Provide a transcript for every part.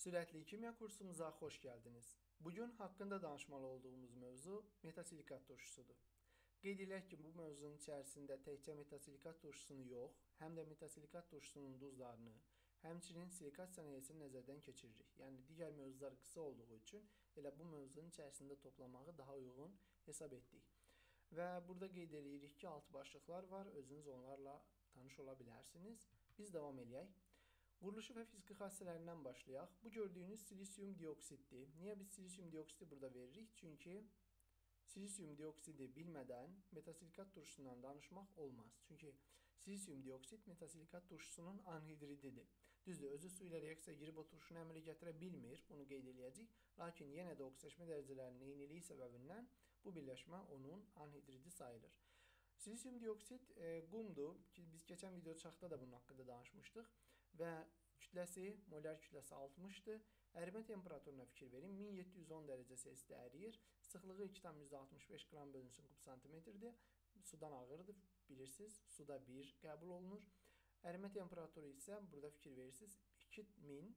Sürətli kimya kursumuza xoş gəldiniz. Bugün haqqında danışmalı olduğumuz mövzu metasilikat turşusudur. Qeyd edək ki, bu mövzunun içərisində təkcə metasilikat turşusunu yox, həm də metasilikat turşusunun duzlarını, həmçinin silikat sənayesini nəzərdən keçiririk. Yəni digər mövzular qısa olduğu üçün elə bu mövzunun içərisində toplamağı daha uyğun hesab etdik. Və burada qeyd edirik ki, alt başlıqlar var, özünüz onlarla tanış ola bilərsiniz. Biz davam eləyək. Quruluşu və fiziki xassələrindən başlayaq. Bu gördüyünüz silisium dioksiddir. Niyə biz silisium dioksidi burada veririk? Çünki silisium dioksidi bilmədən metasilikat turşusundan danışmaq olmaz. Çünki silisium dioksid metasilikat turşusunun anhidrididir. Düzdür, özü su ilə reaksiya girib o turşunu əmələ gətirə bilmir, bunu qeyd eləyəcəyik. Lakin yenə də oksidaşma dərəcələrinin eyniliyi səbəbindən bu birləşmə onun anhidridi sayılır. Silisium dioksid e, qumdur ki, biz keçən video çaxda da bunun haqqında danışmışdıq və kütləsi, molar kütləsi 60-dır. Ərimə temperaturuna fikir verin. 1710 dərəcə Selsidə əriyir. Sıxlığı 2,65 qram bölünsün kub santimetrdir. Sudan ağırdır, bilirsiniz. Suda 1 qəbul olunur. Ərimə temperaturu isə burada fikir verirsiniz 2000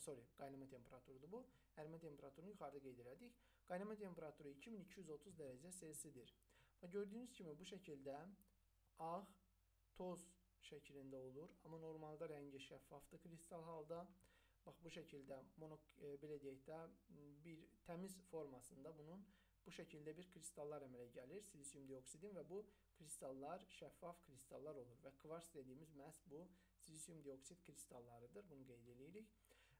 sorry, qaynama temperaturudur bu. Ərimə temperaturunu yuxarıda qeyd elədik. Qaynama temperaturu 2230 dərəcə Selsidir. Və gördüyünüz kimi bu şəkildə ağ toz şəklində olur, amma normalda rəngi şəffafdır kristal halda. Bax bu şəkildə monok e, belə deyək də bir təmiz formasında bunun bu şəkildə bir kristallar əmələ gəlir silisium dioksidin və bu kristallar şəffaf kristallar olur və kvars dediyimiz məhz bu silisium dioksid kristallarıdır. Bunu qeyd edirik.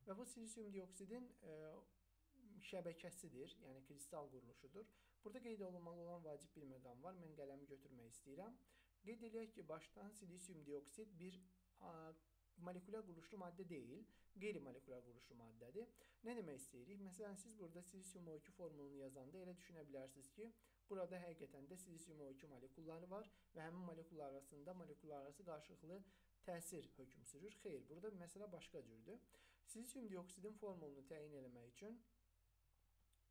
Və bu silisium dioksidin e, şəbəkəsidir, yəni kristal quruluşudur. Burada qeyd olunmalı olan vacib bir məqam var. Mən qələmi götürmək istəyirəm. Qeyd eləyək ki, başdan silisium dioksid bir a, molekulyar quruluşlu maddə deyil, qeyri-molekulyar quruluşlu maddədir. Nə demək istəyirik? Məsələn, siz burada silisium O2 formulunu yazanda elə düşünə bilərsiniz ki, burada həqiqətən də silisium O2 molekulları var və həmin molekullar arasında molekular arası qarşılıqlı təsir hökm sürür. Xeyr, burada məsələ başqa cürdür. Silisium dioksidin formulunu təyin etmək üçün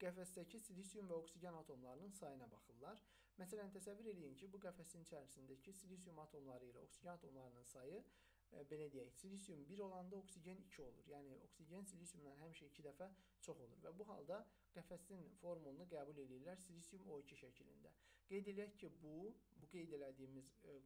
qəfəsdəki silisium və oksigen atomlarının sayına baxırlar. Məsələn, təsəvvür edin ki, bu qəfəsin içərisindəki silisium atomları ilə oksigen atomlarının sayı e, belə deyək, silisium 1 olanda oksigen 2 olur. Yəni oksigen silisiumdan həmişə 2 dəfə çox olur və bu halda qəfəsin formulunu qəbul edirlər silisium O2 şəklində. Qeyd eləyək ki, bu bu qeyd elədiyimiz e,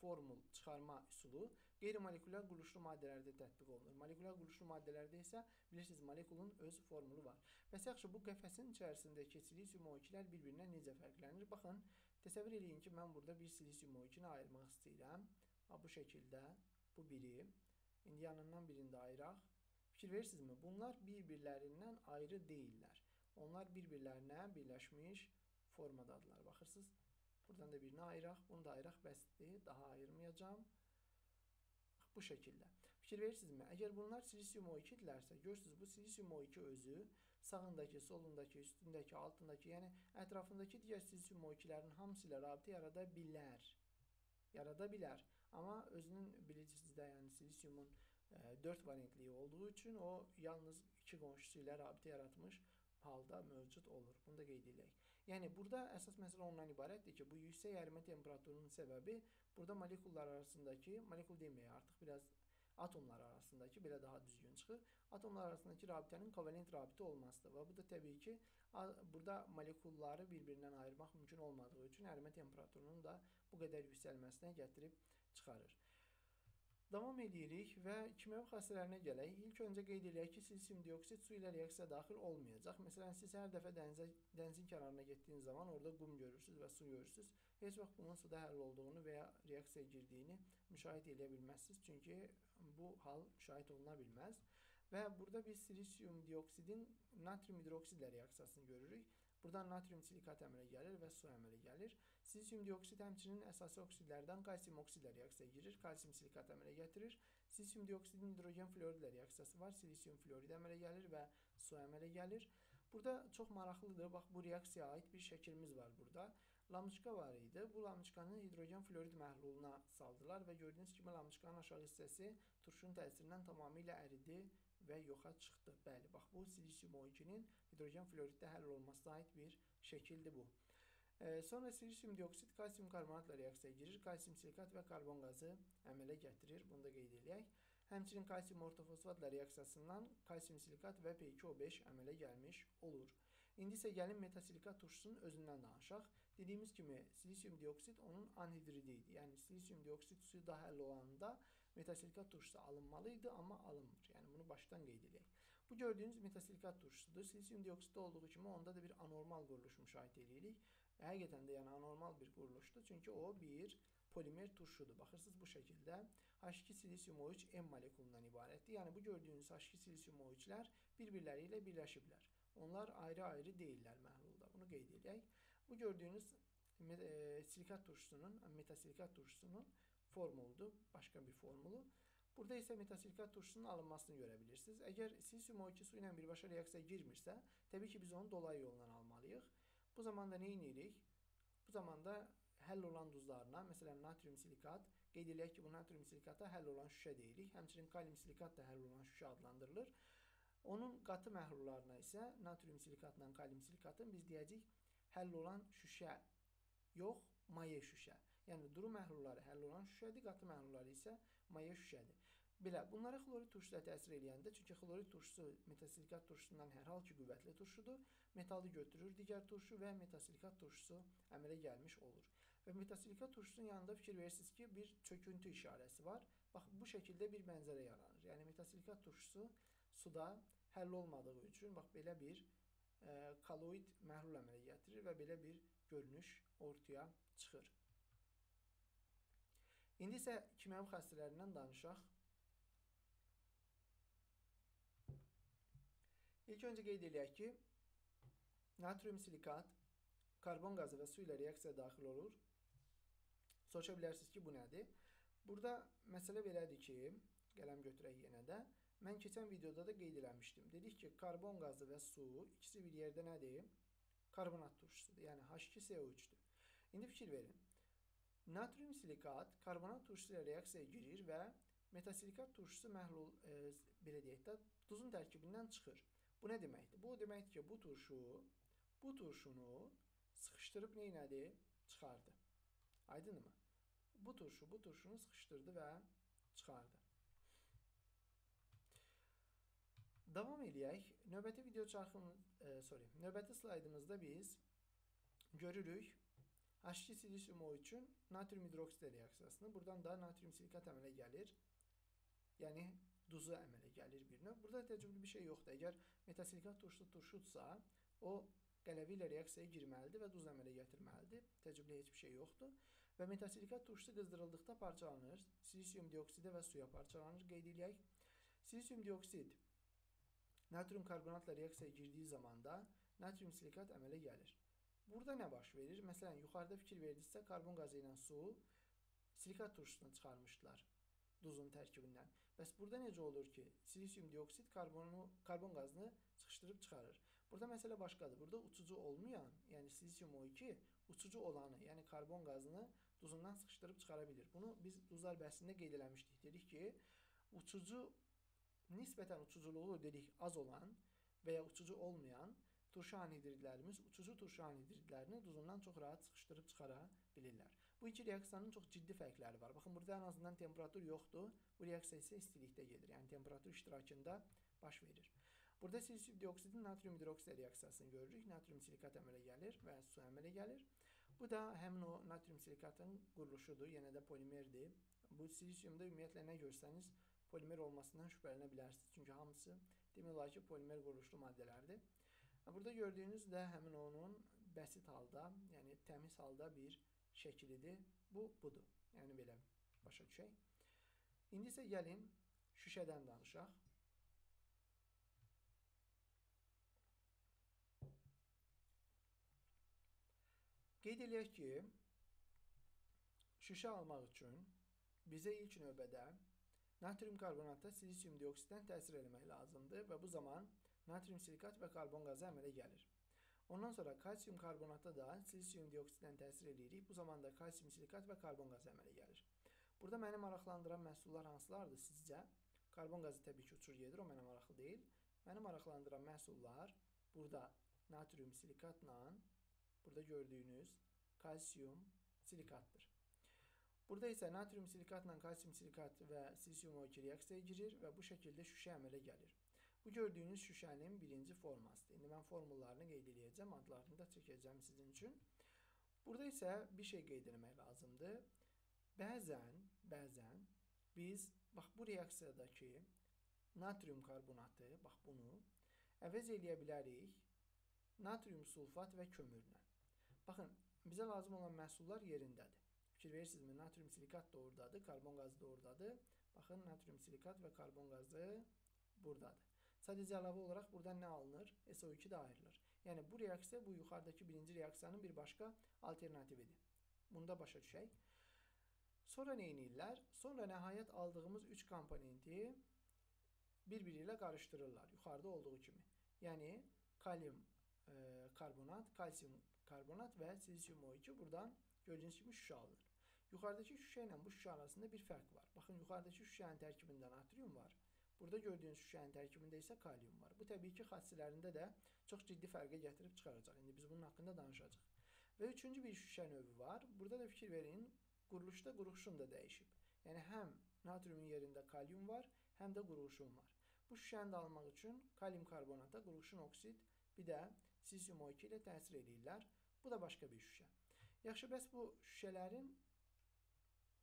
formul çıxarma üsulu qeyri-molekulyar quruluşlu maddələrdə tətbiq olunur. Molekulyar quruluşlu maddələrdə isə bilirsiniz molekulun öz formulu var. Bəs yaxşı bu qəfəsin içərisindəki silisium O2-lər bir-birindən necə fərqlənir? Baxın, təsəvvür eləyin ki, mən burada bir silisium O2-ni ayırmaq istəyirəm. Ha bu şəkildə bu biri. İndi yanından birini də ayıraq. Fikir verirsinizmi? Bunlar bir-birlərindən ayrı deyillər. Onlar bir-birlərinə birləşmiş formadadırlar. Baxırsınız? Buradan da birini ayıraq. Bunu da ayıraq bəsdir. Daha ayırmayacağım. Bu şəkildə. Fikir verirsinizmi? Əgər bunlar silisium O2-dirlərsə, görürsünüz bu silisium O2 özü sağındakı, solundakı, üstündəki, altındakı, yəni ətrafındakı digər silisium O2-lərin hamısı ilə rabitə yarada bilər. Yarada bilər. Amma özünün bilicinizdə, yəni silisiumun 4 valentliyi olduğu üçün o yalnız iki qonşusu ilə rabitə yaratmış halda mövcud olur. Bunu da qeyd edək. Yəni burada əsas məsələ ondan ibarətdir ki, bu yüksək ərimə temperaturunun səbəbi burada molekullar arasındakı, molekul deməyə artıq biraz atomlar arasındakı belə daha düzgün çıxır. Atomlar arasındakı rabitənin kovalent rabitə olmasıdır və bu da təbii ki, burada molekulları bir-birindən ayırmaq mümkün olmadığı üçün ərimə temperaturunun da bu qədər yüksəlməsinə gətirib çıxarır. Davam edirik və kimyəvi xassələrinə gələk. İlk öncə qeyd edək ki, silisium dioksid su ilə reaksiya daxil olmayacaq. Məsələn, siz hər dəfə dənizə, dənizin kənarına getdiyiniz zaman orada qum görürsüz və su görürsüz. Heç vaxt bunun suda həll olduğunu və ya reaksiyaya girdiyini müşahidə edə bilməzsiniz, çünki bu hal müşahidə oluna bilməz. Və burada biz silisium dioksidin natrium hidroksidlə reaksiyasını görürük. Buradan natrium silikat əmələ gəlir və su əmələ gəlir. Silisium dioksid həmçinin əsası oksidlərdən kalsium oksidlə reaksiyaya girir. Kalsium silikat əmələ gətirir. Silisium dioksidin hidrogen fluoridlə reaksiyası var. Silisium fluorid əmələ gəlir və su əmələ gəlir. Burada çox maraqlıdır. Bax bu reaksiyaya aid bir şəklimiz var burada. Lamçka var idi. Bu lamçkanı hidrogen fluorid məhluluna saldılar və gördüyünüz kimi lamçkanın aşağı hissəsi turşunun təsirindən tamamilə əridi və yoxa çıxdı. Bəli, bax bu silisium O2-nin hidrogen fluoriddə həll olmasına aid bir şəkildir bu. E, sonra silisium dioksid kalsium karbonatla reaksiyaya girir. Kalsium silikat və karbon qazı əmələ gətirir. Bunu da qeyd edək. Həmçinin kalsium ortofosfatla reaksiyasından kalsium silikat və P2O5 əmələ gəlmiş olur. İndi isə gəlin metasilikat turşusunun özündən danışaq. Dediyimiz kimi silisium dioksid onun anhidridi idi. Yəni silisium dioksid suda həll olanda metasilikat turşusu alınmalı idi, amma alınmır. Yəni bunu başdan qeyd edək. Bu gördüyünüz metasilikat turşusudur. Silisium dioksiddə olduğu kimi onda da bir anormal quruluş müşahidə edirik. Həqiqətən də yəni anormal bir quruluşdur. Çünki o bir polimer turşudur. Baxırsınız bu şəkildə H2 silisium O3 M molekulundan ibarətdir. Yəni bu gördüyünüz H2 silisium O3-lər bir-birləri ilə birləşiblər. Onlar ayrı-ayrı deyillər məhlulda. Bunu qeyd edək. Bu gördüyünüz e, silikat turşusunun, metasilikat turşusunun formuludur. Başqa bir formulu. Burada isə metasilikat turşusunun alınmasını görə bilirsiniz. Əgər silisium O2 su ilə birbaşa reaksiyaya girmirsə, təbii ki biz onu dolayı yoldan almalıyıq. Bu zamanda nə edirik? Bu zamanda həll olan duzlarına, məsələn natrium silikat, qeyd edək ki, bu natrium silikata həll olan şüşə deyirik. Həmçinin kalium silikat da həll olan şüşə adlandırılır. Onun qatı məhlullarına isə natrium silikatla kalium silikatın biz deyəcəyik həll olan şüşə, yox, maye şüşə. Yəni duru məhlulları həll olan şüşədir, qatı məhlulları isə maye şüşədir. Belə, bunlara xlorid turşusu da təsir eləyəndə, çünki xlorid turşusu metasilikat turşusundan hər hal ki qüvvətli turşudur, metalı götürür digər turşu və metasilikat turşusu əmələ gəlmiş olur. Və metasilikat turşusunun yanında fikir verirsiniz ki, bir çöküntü işarəsi var. Bax, bu şəkildə bir mənzərə yaranır. Yəni metasilikat turşusu suda həll olmadığı üçün bax belə bir koloid məhlul əmələ gətirir və belə bir görünüş ortaya çıxır. İndi isə kimyəvi xassələrindən danışaq. İlk öncə qeyd eləyək ki, natrium silikat, karbon qazı və su ilə reaksiyaya daxil olur. Soruşa bilərsiniz ki, bu nədir? Burada məsələ belədir ki, qələm götürək yenə də. Mən keçən videoda da qeyd eləmişdim. Dedik ki, karbon qazı və su ikisi bir yerdə nədir? Karbonat turşusudur. Yəni H2SO3-dür. İndi fikir verin. Natrium silikat karbonat turşusu ilə reaksiyaya girir və metasilikat turşusu məhlul e, belə deyək də duzun tərkibindən çıxır. Bu nə deməkdir? Bu deməkdir ki, bu turşu bu turşunu sıxışdırıb nə etdi? Çıxardı. Aydınmı? Bu turşu bu turşunu sıxışdırdı və çıxardı. Davam eləyək. Növbəti video çarxımız, e, sorry, növbəti slaydımızda biz görürük H2 silisium O üçün natrium hidroksid reaksiyasını. Buradan da natrium silikat əmələ gəlir. Yəni duzu əmələ gəlir bir növ. Burada təcrübəli bir şey yoxdur. Əgər metasilikat turşu turşudsa, o qələvi ilə reaksiyaya girməlidir və duz əmələ gətirməlidir. Təcrübəli heç bir şey yoxdur. Və metasilikat turşusu qızdırıldıqda parçalanır. Silisium dioksidə və suya parçalanır. Qeyd edək. Silisium dioksid natrium karbonatla reaksiyaya girdiyi zamanda natrium silikat əmələ gəlir. Burada nə baş verir? Məsələn, yuxarıda fikir verdinizsə, karbon qazı ilə su silikat turşusunu çıxarmışdılar duzun tərkibindən. Bəs burada necə olur ki, silisium dioksid karbonu, karbon qazını çıxışdırıb çıxarır. Burada məsələ başqadır. Burada uçucu olmayan, yəni silisium O2 uçucu olanı, yəni karbon qazını duzundan sıxışdırıb çıxara bilir. Bunu biz duzlar bəhsində qeyd eləmişdik. Dedik ki, uçucu nisbətən uçuculuğu dedik az olan və ya uçucu olmayan turşu anhidridlərimiz uçucu turşu anhidridlərini duzundan çox rahat sıxışdırıb çıxara bilirlər. Bu iki reaksiyanın çox ciddi fərqləri var. Baxın, burada ən azından temperatur yoxdur. Bu reaksiya isə istilikdə gedir. Yəni temperatur iştirakında baş verir. Burada silisium dioksidin natrium hidroksid reaksiyasını görürük. Natrium silikat əmələ gəlir və su əmələ gəlir. Bu da həmin o natrium silikatın quruluşudur. Yenə də polimerdir. Bu silisiumda ümumiyyətlə nə görsəniz polimer olmasından şübhələnə bilərsiniz. Çünki hamısı demək olar ki, polimer quruluşlu maddələrdir. Burada gördüyünüz də həmin onun bəsit halda, yəni təmiz halda bir şəklidir. Bu budur. Yəni belə başa düşək. İndi isə gəlin şüşədən danışaq. Qeyd eləyək ki, şüşə almaq üçün bizə ilk növbədə natrium karbonatda silisium dioksiddən təsir eləmək lazımdır və bu zaman natrium silikat və karbon qazı əmələ gəlir. Ondan sonra kalsium karbonatda da silisium dioksiddən təsir edirik. Bu zaman da kalsium silikat və karbon qazı əmələ gəlir. Burada məni maraqlandıran məhsullar hansılardır sizcə? Karbon qazı təbii ki, uçur gedir, o mənə maraqlı deyil. Məni maraqlandıran məhsullar burada natrium silikatla burada gördüyünüz kalsium silikatdır. Burada isə natrium silikatla kalsium silikat və silisium 12 reaksiyaya girir və bu şəkildə şüşə əmələ gəlir. Bu gördüyünüz şüşənin birinci formasıdır. İndi mən formullarını qeyd edəcəm, adlarını da çəkəcəm sizin üçün. Burada isə bir şey qeyd etmək lazımdır. Bəzən, bəzən biz bax bu reaksiyadakı natrium karbonatı, bax bunu əvəz eləyə bilərik natrium sulfat və kömürlə. Baxın, bizə lazım olan məhsullar yerindədir. Fikir verirsinizmi? Natrium silikat da oradadır, karbon qazı da oradadır. Baxın, natrium silikat və karbon qazı buradadır. Sadəcə əlavə olaraq buradan nə alınır? SO2 də ayrılır. Yəni bu reaksiya bu yuxarıdakı birinci reaksiyanın bir başqa alternatividir. Bunu da başa düşək. Sonra nə edirlər? Sonra nəhayət aldığımız 3 komponenti bir-biri ilə qarışdırırlar, yuxarıda olduğu kimi. Yəni kalium e, karbonat, kalsium karbonat və silisium O2 buradan gördüyünüz kimi şüşə alınır. Yuxarıdakı şüşə ilə bu şüşə arasında bir fərq var. Baxın, yuxarıdakı şüşənin tərkibində natrium var. Burada gördüyünüz şüşənin tərkibində isə kalium var. Bu təbii ki, xassələrində də çox ciddi fərqə gətirib çıxaracaq. İndi biz bunun haqqında danışacağıq. Və üçüncü bir şüşə növü var. Burada da fikir verin, quruluşda quruluşun da dəyişib. Yəni həm natriumun yerində kalium var, həm də quruluşun var. Bu şüşəni də almaq üçün kalium karbonata quruluşun oksid, bir də silisium O2 ilə təsir edirlər. Bu da başqa bir şüşə. Yaxşı, bəs bu şüşələrin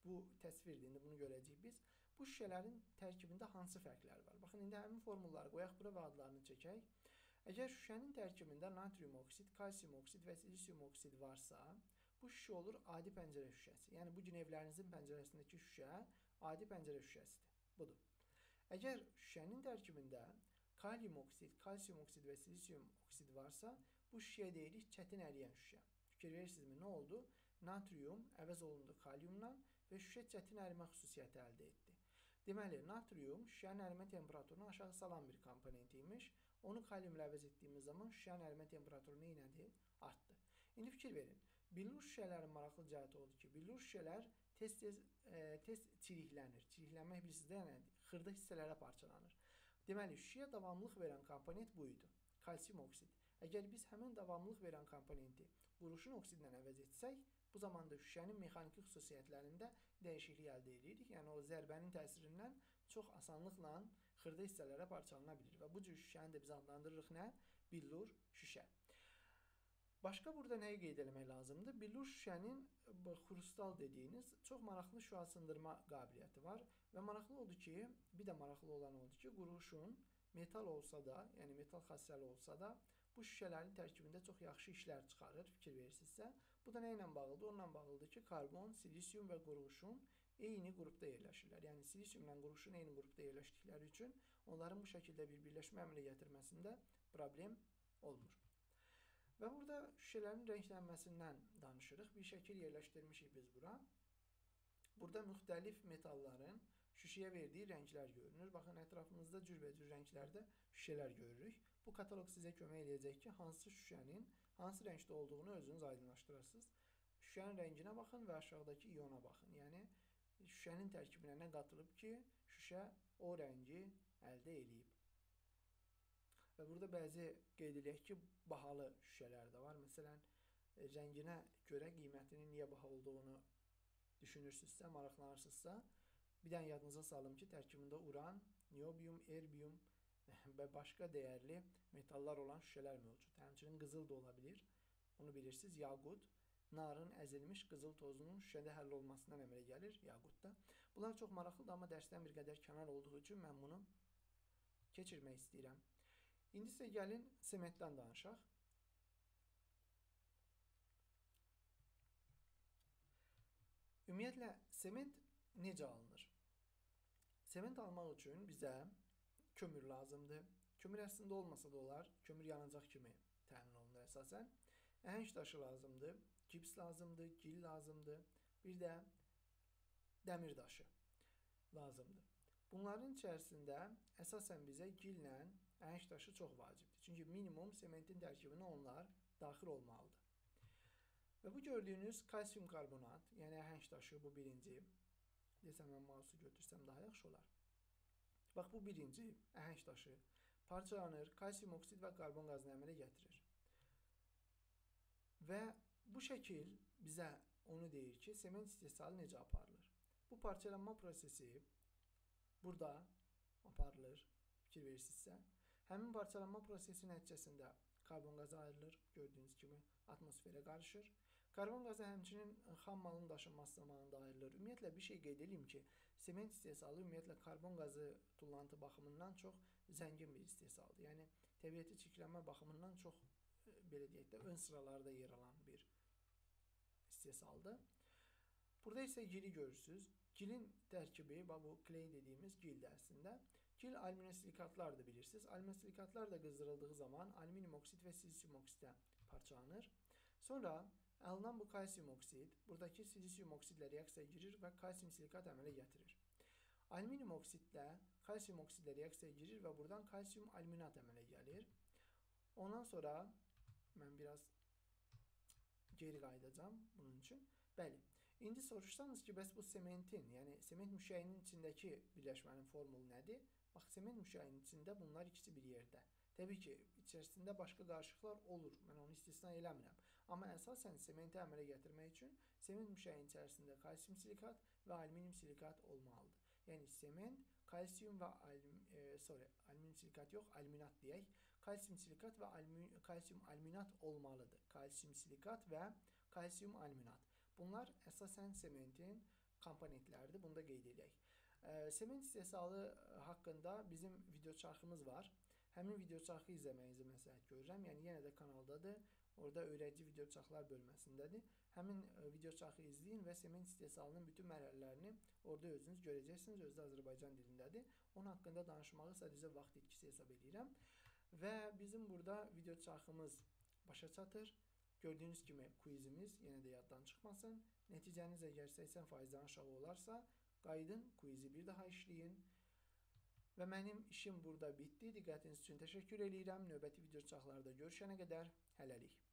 bu təsvirdir. İndi bunu görəcəyik biz. Bu şüşələrin tərkibində hansı fərqlər var? Baxın, indi həmin formulları qoyaq bura və adlarını çəkək. Əgər şüşənin tərkibində natrium oksid, kalsium oksid və silisium oksid varsa, bu şüşə olur adi pəncərə şüşəsi. Yəni bu gün evlərinizin pəncərəsindəki şüşə adi pəncərə şüşəsidir. Budur. Əgər şüşənin tərkibində kalium oksid, kalsium oksid və silisium oksid varsa, bu şüşəyə deyirik çətin əriyən şüşə. Fikir verirsinizmi? Nə oldu? Natrium əvəz olundu kaliumla və şüşə çətin ərimə xüsusiyyəti əldə etdi. Deməli, natrium şüşənin ərimə temperaturunu aşağı salan bir komponent imiş. Onu kaliumla əvəz etdiyimiz zaman şüşənin ərimə temperaturu nə elədi? Artdı. İndi fikir verin. Billur şüşələrin maraqlı cəhəti odur ki, billur şüşələr tez-tez e, tez çiriklənir. Çiriklənmək bilirsiniz də, yəni xırda hissələrə parçalanır. Deməli, şüşəyə davamlılıq verən komponent bu idi. Kalsium oksid. Əgər biz həmin davamlılıq verən komponenti quruşun oksidlə əvəz etsək, Bu zamanda şüşənin mexaniki xüsusiyyətlərində dəyişiklik əldə edirik. Yəni o zərbənin təsirindən çox asanlıqla xırda hissələrə parçalana bilir və bu cür şüşəni də biz adlandırırıq nə? Billur şüşə. Başqa burada nəyi qeyd etmək lazımdır? Billur şüşənin xrustal dediyiniz çox maraqlı şüa sındırma qabiliyyəti var və maraqlı odur ki, bir də maraqlı olan odur ki, quruşun metal olsa da, yəni metal xassəli olsa da, bu şüşələrin tərkibində çox yaxşı işlər çıxarır, fikir verirsinizsə. Bu da nə ilə bağlıdır? Onunla bağlıdır ki, karbon, silisium və qurğuşun eyni qrupda yerləşirlər. Yəni silisiumla qurğuşun eyni qrupda yerləşdikləri üçün onların bu şəkildə bir birləşmə əmələ gətirməsində problem olmur. Və burada şüşələrin rənglənməsindən danışırıq. Bir şəkil yerləşdirmişik biz bura. Burada müxtəlif metalların şüşəyə verdiyi rənglər görünür. Baxın, ətrafımızda cürbəcür rənglərdə şüşələr görürük. Bu kataloq sizə kömək edəcək ki, hansı şüşənin hansı rəngdə olduğunu özünüz aydınlaşdırasınız. Şüşənin rənginə baxın və aşağıdakı iona baxın. Yəni şüşənin tərkibinə nə qatılıb ki, şüşə o rəngi əldə eləyib. Və burada bəzi qeyd edək ki, bahalı şüşələr də var. Məsələn, rənginə görə qiymətinin niyə baha olduğunu düşünürsünüzsə, maraqlanırsınızsa, bir dənə yadınıza salım ki, tərkibində uran, niobium, erbium, və başqa dəyərli metallar olan şüşələr mövcud. Həmçinin qızıl da ola bilər. Bunu bilirsiniz, yaqut narın əzilmiş qızıl tozunun şüşədə həll olmasından əmələ gəlir yaqutda. Bunlar çox maraqlıdır, amma dərsdən bir qədər kənar olduğu üçün mən bunu keçirmək istəyirəm. İndi isə gəlin sementdən danışaq. Ümumiyyətlə sement necə alınır? Sement almaq üçün bizə kömür lazımdır. Kömür əslində olmasa da olar. Kömür yanacaq kimi təmin olunur əsasən. Əhəng daşı lazımdır, gips lazımdır, gil lazımdır. Bir də dəmir daşı lazımdır. Bunların içərisində əsasən bizə gillə əhəng daşı çox vacibdir. Çünki minimum sementin tərkibinə onlar daxil olmalıdır. Və bu gördüyünüz kalsium karbonat, yəni əhəng daşı bu birinci. Desəm mən mausu götürsəm daha yaxşı olar. Bax bu birinci əhəng daşı parçalanır, kalsium oksid və karbon qazını əmələ gətirir. Və bu şəkil bizə onu deyir ki, sement istehsalı necə aparılır. Bu parçalanma prosesi burada aparılır, fikir verirsinizsə. Həmin parçalanma prosesi nəticəsində karbon qazı ayrılır, gördüyünüz kimi atmosferə qarışır. Karbon qazı həmçinin xam malın daşınması zamanında ayrılır. Ümumiyyətlə bir şey qeyd edeyim ki, sement istehsalı ümumiyyətlə karbon qazı tullantı baxımından çox zəngin bir istehsaldır. Yəni təbiəti çirklənmə baxımından çox e, belə deyək də ön sıralarda yer alan bir istehsaldır. Burada isə gili görürsüz. Gilin tərkibi, bu kley dediyimiz gildir əslində. Gil alüminiumsilikatlardır bilirsiniz. Alüminiumsilikatlar da qızdırıldığı zaman alüminium oksid və silisium oksidlə parçalanır. Sonra alınan bu kalsium oksid buradakı silisium oksidlə reaksiyaya girir və kalsium silikat əmələ gətirir. Alüminium oksidlə kalsium oksidlə reaksiyaya girir və buradan kalsium alüminat əmələ gəlir. Ondan sonra mən biraz geri qayıdacağam bunun üçün. Bəli. İndi soruşsanız ki, bəs bu sementin, yəni sement müşəyinin içindəki birləşmənin formulu nədir? Bax, sement müşəyinin içində bunlar ikisi bir yerdə. Təbii ki, içərisində başqa qarışıqlar olur. Mən onu istisna eləmirəm. Amma əsasən sementi əmələ gətirmək üçün sement müşəyinin içərisində kalsium silikat və alüminium silikat olmalıdır. Yəni sement, kalsium və alüm, e, sorry, alüminium silikat yox, alüminat deyək. Kalsium silikat və alümin, kalsium alüminat olmalıdır. Kalsium silikat və kalsium alüminat. Bunlar əsasən sementin komponentləridir. Bunu da qeyd edək. Sement istehsalı haqqında bizim video çarxımız var. Həmin video çarxı izləməyinizi məsləhət görürəm. Yəni yenə də kanaldadır. Orada öyrədici video çarxlar bölməsindədir. Həmin video çarxı izləyin və sement istehsalının bütün mərhələlərini orada özünüz görəcəksiniz. Özü də Azərbaycan dilindədir. Onun haqqında danışmağı sadəcə vaxt itkisi hesab edirəm. Və bizim burada video çarxımız başa çatır. Gördüyünüz kimi quizimiz yenə də yaddan çıxmasın. Nəticəniz əgər 80%-dən aşağı olarsa, qayıdın, quizi bir daha işləyin. Və mənim işim burada bitdi. Diqqətiniz üçün təşəkkür edirəm. Növbəti video çaxlarda görüşənə qədər hələlik.